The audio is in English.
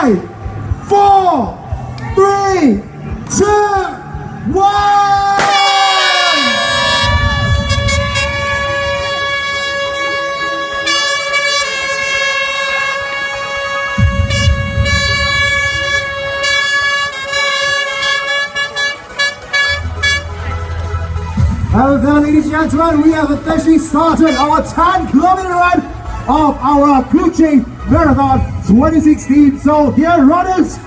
five, four, three, two, one. And now, ladies and gentlemen, we have officially started our 10 kilometer run of our Kuching Marathon 2016. So, dear runners,